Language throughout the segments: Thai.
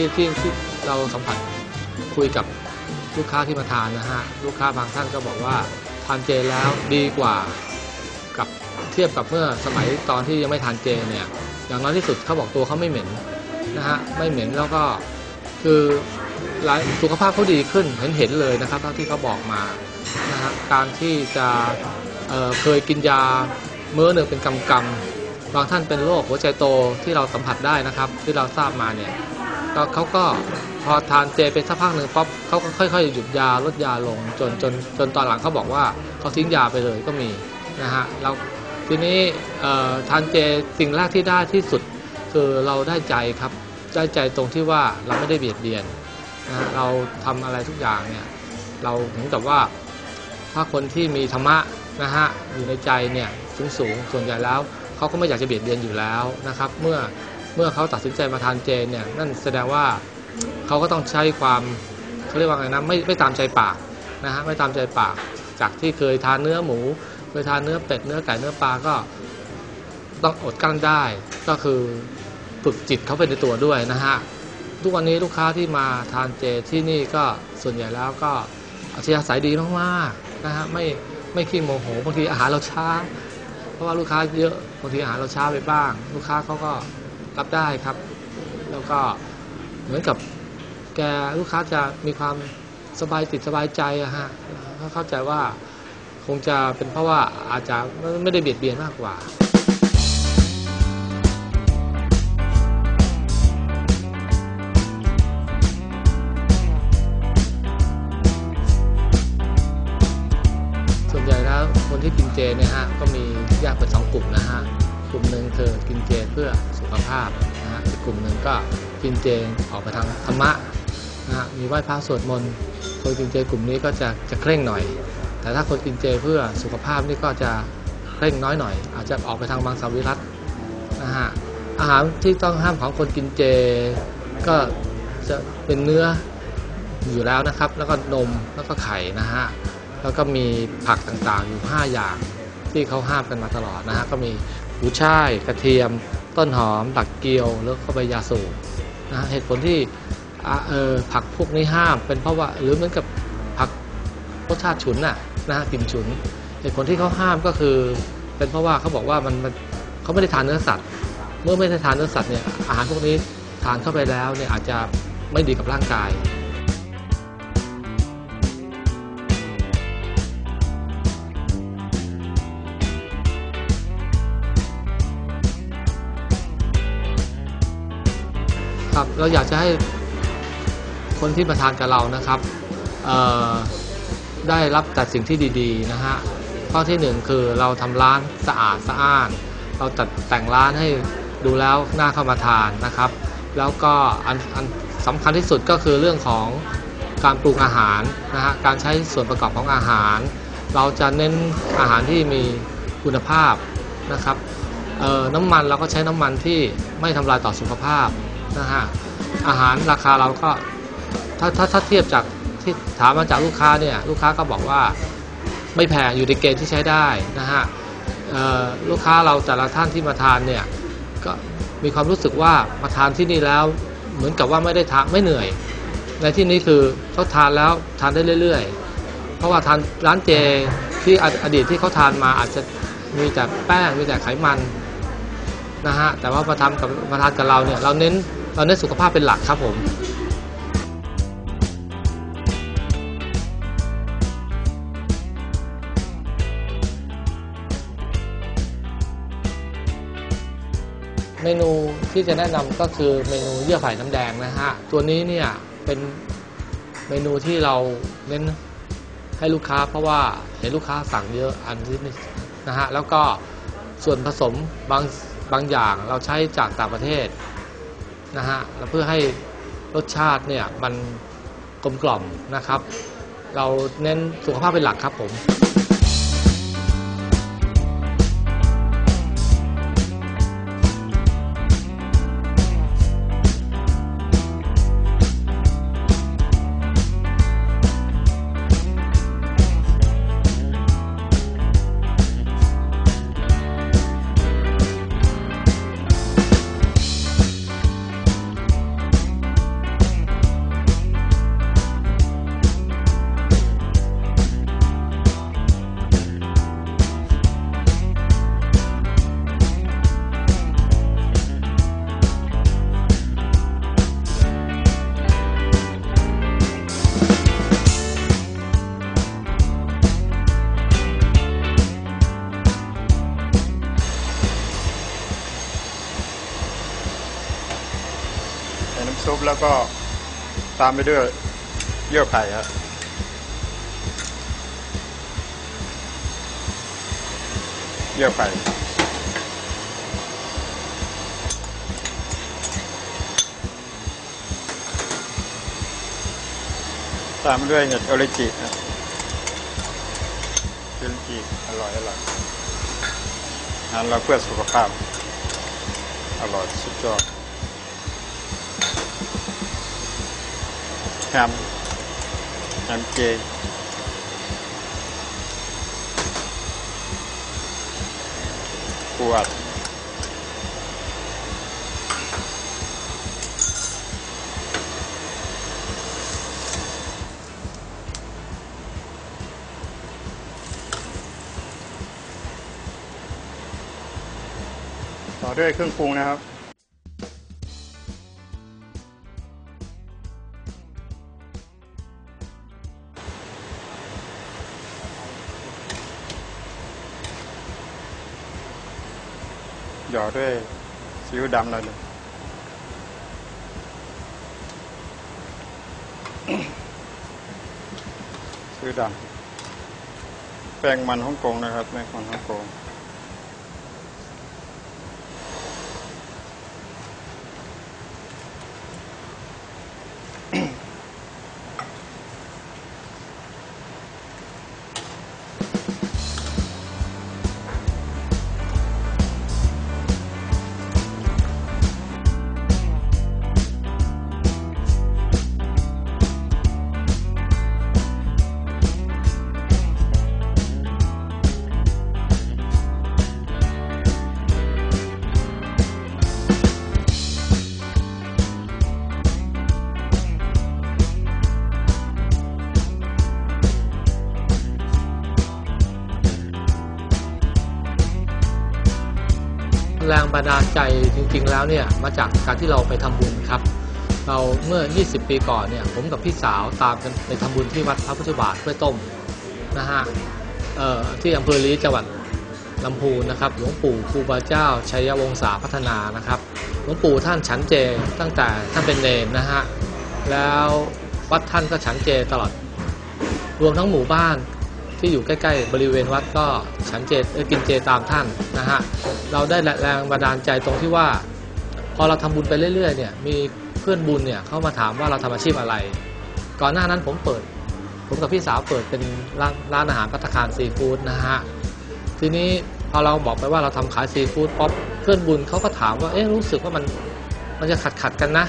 ที่ที่ที่เราสัมผัสคุยกับลูกค้าที่มาทานนะฮะลูกค้าบางท่านก็บอกว่าทานเจแล้วดีกว่ากับเทียบกับเมื่อสมัยตอนที่ยังไม่ทานเจเนี่ยอย่างน้อยที่สุดเขาบอกตัวเขาไม่เหม็นนะฮะไม่เหม็นแล้วก็คือหลายสุขภาพเขาดีขึ้นเห็นเห็นเลยนะครับเท่าที่เขาบอกมานะฮะการที่จะเเคยกินยาเมื้อหนึ่งเป็นกำกำบางท่านเป็นโรคหัวใจโตที่เราสัมผัสได้นะครับ ที่เราทราบมาเนี่ย ก็เขาก็พอทานเจไปสักพักหนึ่งป๊อปเขาก็ค่อย ๆ หยุดยาลดยาลงจนจนจนตอนหลังเขาบอกว่าเขาทิ้งยาไปเลยก็มีนะฮะแล้วทีนี้ทานเจสิ่งแรกที่ได้ที่สุดคือเราได้ใจครับได้ใจตรงที่ว่าเราไม่ได้เบียดเบียนนะเราทำอะไรทุกอย่างเนี่ยเราเหมือนกับว่าถ้าคนที่มีธรรมะนะฮะอยู่ในใจเนี่ยสูงสูงส่วนใหญ่แล้วเขาก็ไม่อยากจะเบียดเบียนอยู่แล้วนะครับ เมื่อ เมื่อเขาตัดสินใจมาทานเจเนี่ยนั่นแสดงว่าเขาก็ต้องใช้ความเขาเรียกว่าไงนะไม่ไม่ตามใจปากนะฮะไม่ตามใจปาก จากที่เคยทานเนื้อหมูเคยทานเนื้อเป็ดเนื้อไก่เนื้อปลาก็ต้องอดกลั้นได้ก็คือฝึกจิตเขาไปในตัวด้วยนะฮะทุกวันนี้ลูกค้าที่มาทานเจที่นี่ก็ส่วนใหญ่แล้วก็อัธยาศัยดีมากๆนะฮะไม่ไม่ขี้โมโหบางทีอาหารเราช้า เพราะว่าลูกค้าเยอะบางทีอาหารเราช้าไปบ้าง ลูกค้าเขาก็ รับได้ครับ แล้วก็เหมือนกับแกลูกค้าจะมีความสบายติดสบายใจอะฮะเขาเข้าใจว่าคงจะเป็นเพราะว่าอาจจะไม่ได้เบียดเบียนมากกว่าส่วนใหญ่แล้วคนที่กินเจเนี่ยฮะก็มีแยกเป็นสองกลุ่มนะฮะ กลุ่มหนึ่งคือกินเจเพื่อสุขภาพนะฮะอีกกลุ่มหนึ่งก็กินเจออกไปทางธรรมะนะฮะมีไหว้พระสวดมนต์คนกินเจกลุ่มนี้ก็จะจะเคร่งหน่อย แต่ถ้าคนกินเจเพื่อสุขภาพนี่ก็จะเคร่งน้อยหน่อย อาจจะออกไปทางมังสวิรัตนะฮะอาหารที่ต้องห้ามของคนกินเจก็จะเป็นเนื้ออยู่แล้วนะครับ แล้วก็นมแล้วก็ไข่นะฮะแล้วก็มีผักต่างๆอยู่ 5 อย่างที่เขาห้ามกันมาตลอดนะฮะก็มี หูช่าย กระเทียม ต้นหอมดักเกียว แล้วก็ใบยาสูบนะฮะเหตุผลที่เออผักพวกนี้ห้าม เป็นเพราะว่าหรือเหมือนกับผักรสชาติฉุนน่ะนะฮะกลิ่นฉุน เหตุผลที่เขาห้ามก็คือ เป็นเพราะว่าเขาบอกว่ามันมันเขาไม่ได้ทานเนื้อสัตว์ เมื่อไม่ได้ทานเนื้อสัตว์เนี่ยอาหารพวกนี้ทานเข้าไปแล้วเนี่ยอาจจะไม่ดีกับร่างกาย ครับ เราอยากจะให้คนที่มาทานกับเรานะครับได้รับแต่สิ่งที่ดีๆนะฮะข้อที่หนึ่งคือเราทำร้านสะอาดสะอ้าน เราตัดแต่งร้านให้ดูแล้วน่าเข้ามาทานนะครับ แล้วก็อันอันสำคัญที่สุดก็คือเรื่องของการปรุงอาหารนะฮะการใช้ส่วนประกอบของอาหาร เราจะเน้นอาหารที่มีคุณภาพนะครับน้ำมันเราก็ใช้น้ำมันที่ไม่ทำลายต่อสุขภาพ นะฮะอาหารราคาเราก็ถ้าถ้าถ้าเทียบจากที่ถามมาจากลูกค้าเนี่ยลูกค้าก็บอกว่าไม่แพงอยู่ในเกณฑ์ที่ใช้ได้นะฮะลูกค้าเราแต่ละท่านที่มาทานเนี่ยก็มีความรู้สึกว่ามาทานที่นี่แล้วเหมือนกับว่าไม่ได้ทานไม่เหนื่อย ในที่นี้คือเขาทานแล้วทานได้เรื่อย ๆ เพราะว่าทานร้านเจที่ออดีตที่เขาทานมาอาจจะมีแต่แป้งมีแต่ไขมันนะฮะแต่ว่ามาทำกับมาทานกับเราเนี่ยเราเน้น เราเน้นสุขภาพเป็นหลักครับผมเมนูที่จะแนะนำก็คือเมนูเยื่อไผ่น้ำแดงนะฮะ ตัวนี้เนี่ยเป็นเมนูที่เราเน้นให้ลูกค้าเพราะว่าเห็นลูกค้าสั่งเยอะอันนี้นะฮะ แล้วก็ส่วนผสมบางบางอย่างเราใช้จากต่างประเทศ นะฮะแล้วเพื่อให้รสชาติเนี่ยมันกลมกล่อมนะครับ เราเน้นสุขภาพเป็นหลักครับผม ก็ตามไปด้วยเยื่อไผ่ครับเยื่อไผ่ตามไปด้วยเห็ดโอริจิครับโอริจิอร่อยอร่อยอาหารเราเพื่อสุขภาพ อร่อยสุดยอด แฮมแฮมเจปวดต่อด้วยเครื่องปรุงนะครับ หยอดด้วยซีอิ๊วดำหน่อยหนึงซีอิ๊วดำแป้งมันฮ่องกงนะครับแป้งมันฮ่องกง แรงบันดาลใจจริงๆแล้วเนี่ยมาจากการที่เราไปทำบุญครับ เราเมื่อ 20 ปีก่อนเนี่ยผมกับพี่สาวตามกันไปทำบุญที่วัดพระพุทธบาทกล้วยต้มนะฮะเอ่อที่อำเภอลีจังหวัดลำพูนนะครับหลวงปู่ครูบาเจ้าชัยวงศาพัฒนานะครับหลวงปู่ท่านฉันเจตั้งแต่ท่านเป็นเนรนะฮะแล้ววัดท่านก็ฉันเจตลอดรวมทั้งหมู่บ้าน ที่อยู่ใกล้ๆ บริเวณวัดก็ฉันเจเอ่อกินเจตามท่านนะฮะเราได้แรงบันดาลใจตรงที่ว่า พอเราทำบุญไปเรื่อยๆเนี่ยมีเพื่อนบุญเนี่ยเข้ามาถามว่าเราทำอาชีพอะไร ก่อนหน้านั้นผมเปิด ผมกับพี่สาวเปิดเป็นร้านร้านอาหารพัตตาคารซีฟู้ดนะฮะทีนี้พอเราบอกไปว่าเราทำขายซีฟู้ดปุ๊บเพื่อนบุญเขาก็ถามว่าเอ๊ะรู้สึกว่ามันมันจะขัดขัดกันนะ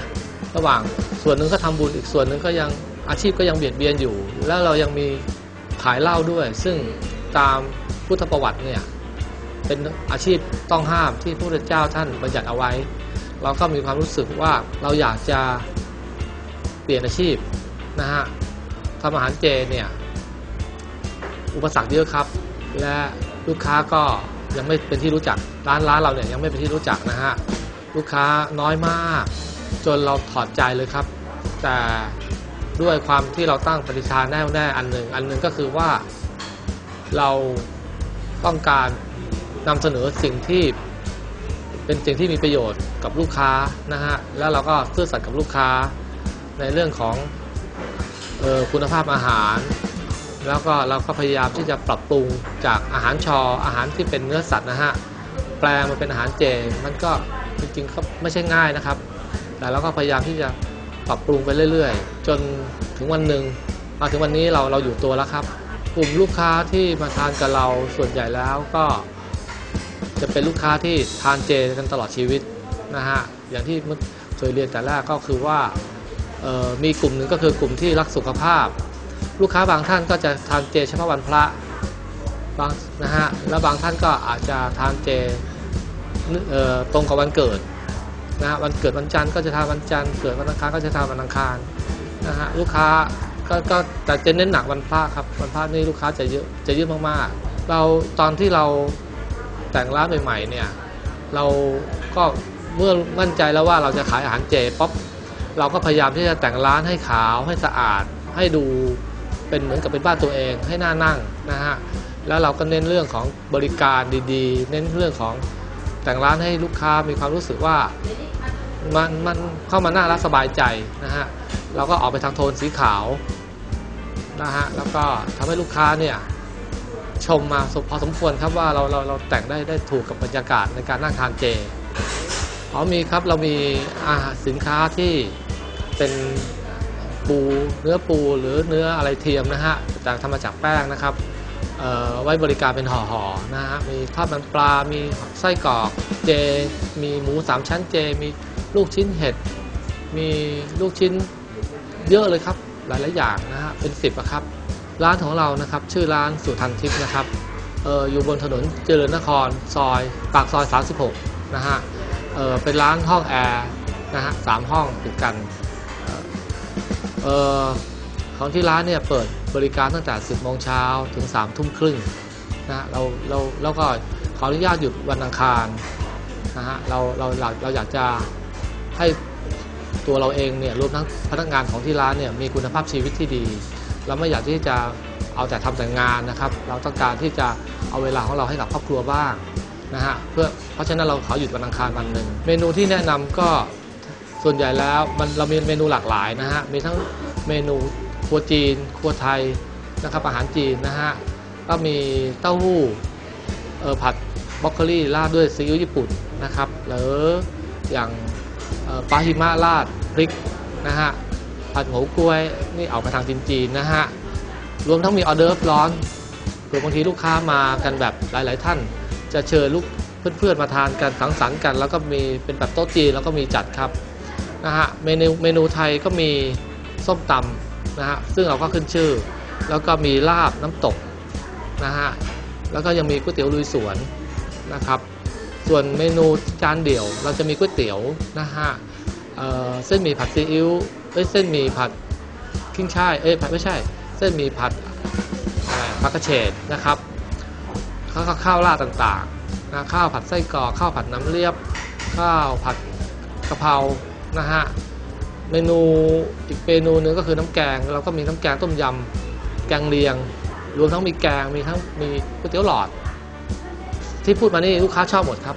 ระหว่างส่วนหนึ่งก็ทำบุญอีกส่วนหนึ่งก็ยังอาชีพก็ยังเบียดเบียนอยู่ แล้วเรายังมี ขายเหล้าด้วย ซึ่งตามพุทธประวัติเนี่ยเป็นอาชีพต้องห้ามที่พระพุทธเจ้าท่านบัญญัติเอาไว้ เราก็มีความรู้สึกว่าเราอยากจะเปลี่ยนอาชีพนะฮะทำอาหารเจเนี่ยอุปสรรคเยอะครับ และลูกค้าก็ยังไม่เป็นที่รู้จักร้านร้านเราเนี่ยยังไม่เป็นที่รู้จักนะฮะลูกค้าน้อยมาก จนเราถอดใจเลยครับ แต่ ด้วยความที่เราตั้งปฏิชาแน่วแน่อันหนึ่ง อันหนึ่งก็คือว่าเราต้องการนำเสนอสิ่งที่เป็นสิ่งที่มีประโยชน์กับลูกค้านะฮะแล้วเราก็ซื่อสัตย์กับลูกค้าในเรื่องของออคุณภาพอาหาร แล้วก็เราก็พยายามที่จะปรับปรุงจากอาหารชออาหารที่เป็นเนื้อสัตว์นะฮะแปลงมาเป็นอาหารเจมันก็จริงๆก็ไม่ใช่ง่ายนะครับ แต่เราก็พยายามที่จะ ปรับปรุงไปเรื่อยๆ จนถึงวันหนึ่งมาถึงวันนี้เราเราอยู่ตัวแล้วครับ กลุ่มลูกค้าที่มาทานกับเราส่วนใหญ่แล้วก็ จะเป็นลูกค้าที่ทานเจกันตลอดชีวิตนะฮะอย่างที่เคยเรียนแต่แรกก็คือว่ามีกลุ่มหนึ่งก็คือกลุ่มที่รักสุขภาพ ลูกค้าบางท่านก็จะทานเจเฉพาะวันพระบางนะฮะแล้วบางท่านก็อาจจะทานเจเตรงกับวันเกิด นะฮะวันเกิดวันจันทร์ก็จะทานวันจันทร์เกิดวันอังคารก็จะทานวันอังคารนะฮะลูกค้าก็ก็แต่จะเน้นหนักวันพระครับวันพระนี่ลูกค้าจะเยอะจะเยอะมากๆ เราตอนที่เราแต่งร้านใหม่ๆเนี่ยเราก็เมื่อมั่นใจแล้วว่าเราจะขายอาหารเจป๊อปเราก็พยายามที่จะแต่งร้านให้ขาวให้สะอาด ให้ดูเป็นเหมือนกับเป็นบ้านตัวเองให้น่านั่งนะฮะแล้วเราก็เน้นเรื่องของบริการดีๆ เน้นเรื่องของแต่งร้านให้ลูกค้ามีความรู้สึกว่า มันมันเข้ามาน่ารักสบายใจนะฮะเราก็ออกไปทางโทนสีขาวนะฮะแล้วก็ทำให้ลูกค้าเนี่ยชมมาพอสมควรครับว่าเราเราเราแต่งได้ได้ถูกกับบรรยากาศในการนั่งทานเจอ๋อมีครับเรามีอาหารสินค้าที่เป็นปูเนื้อปูหรือเนื้ออะไรเทียมนะฮะจากทำมาจากแป้งนะครับเอ่อไว้บริการเป็นห่อๆนะฮะมีทอดมันปลา มีไส้กรอกเจ มีหมูสามชั้นเจ มี ลูกชิ้นเห็ด มีลูกชิ้นเยอะเลยครับ หลายๆอย่างนะฮะเป็นสิบอะครับ ร้านของเรานะครับ ชื่อร้านสุทันทิพย์นะครับอออยู่บนถนนเจริญนครซอย ปากซอย 36 นะฮะเเป็นร้านห้องแอร์นะฮะสามห้องติดกันเออของที่ร้านเนี่ยเปิดบริการตั้งแต่ 10 โมงเช้าถึง 3 ทุ่มครึ่งนะฮะเราเราแล้วก็ขออนุญาตหยุดวันอังคารนะฮะเราเราเราอยากจะ ให้ตัวเราเองเนี่ยรวมทั้งพนักงานของที่ร้านเนี่ยมีคุณภาพชีวิตที่ดี เราไม่อยากที่จะเอาแต่ทำแต่งานนะครับ เราต้องการที่จะเอาเวลาของเราให้กับครอบครัวบ้างนะฮะเพื่อเพราะฉะนั้นเราขอหยุดวันอังคารวันหนึ่งเมนูที่แนะนำก็ส่วนใหญ่แล้วมันเรามีเมนูหลากหลายนะฮะมีทั้งเมนูครัวจีน ครัวไทยนะครับอาหารจีนนะฮะก็มีเต้าหู้เออผัดบรอกโคลีราดด้วยซีอิ๊วญี่ปุ่นนะครับหรืออย่าง ปลาหิมะราดพริกนะฮะผัดโหกล้วยนี่ออกมาทางจีนๆนะฮะรวมทั้งมีออเดอร์ฟร้อนเผื่อบางทีลูกค้ามากันแบบหลาย ๆ ท่าน จะเชิญลูกเพื่อนๆมาทานกันสังสรรค์กัน แล้วก็มีเป็นแบบโต๊ะจีนแล้วก็มีจัดครับนะฮะเมนูเมนูไทยก็มีส้มตำนะฮะซึ่งเราก็ขึ้นชื่อ แล้วก็มีลาบน้ำตกนะฮะแล้วก็ยังมีก๋วยเตี๋ยวลุยสวนนะครับ ส่วนเมนูจานเดี่ยว เราจะมีก๋วยเตี๋ยวนะฮะเเส้นหมี่ผัดซีอิ๊วเอ้ยเส้นหมี่ผัดขิ้งช่ายเอ้ยผัดไม่ใช่ เส้นหมี่ผัดผักกระเฉดนะครับข้าวข้าวราดต่างๆนะข้าวผัดไส้กรอกข้าวผัดน้ำเลียบ ข้าวผัดกะเพรานะฮะเมนูอีกเมนูหนึงก็คือน้ำแกงเราก็มีน้ำแกงต้มยำแกงเลียง รวมทั้งมีแกงมีทั้งมีก๋วยเตี๋ยวหลอด ที่พูดมานี่ลูกค้าชอบหมดครับ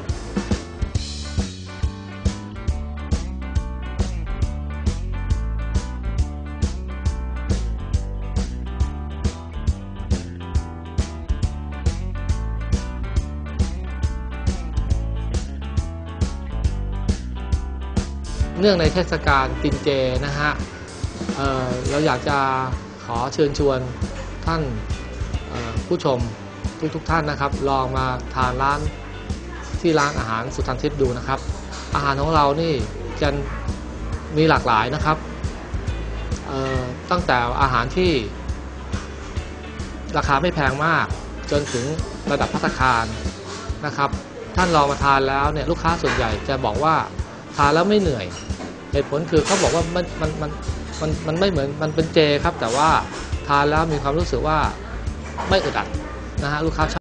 เนื่องในเทศกาลกินเจนะฮะเเราอยากจะขอเชิญชวนท่านผู้ชม ทุกๆทท่านนะครับ ลองมาทานร้านที่ร้านอาหารสุทันทิพย์ดูนะครับ อาหารของเรานี่จะมีหลากหลายนะครับตั้งแต่อาหารที่ราคาไม่แพงมาก จนถึงระดับพัตตาคารนะครับ ท่านลองมาทานแล้วเนี่ยลูกค้าส่วนใหญ่จะบอกว่าทานแล้วไม่เหนื่อยเหตุผลคือเขาบอกว่ามันมันมันมันมันไม่เหมือนมันเป็นเจครับ แต่ว่าทานแล้วมีความรู้สึกว่าไม่อึดอัด นะฮะลูกค้าช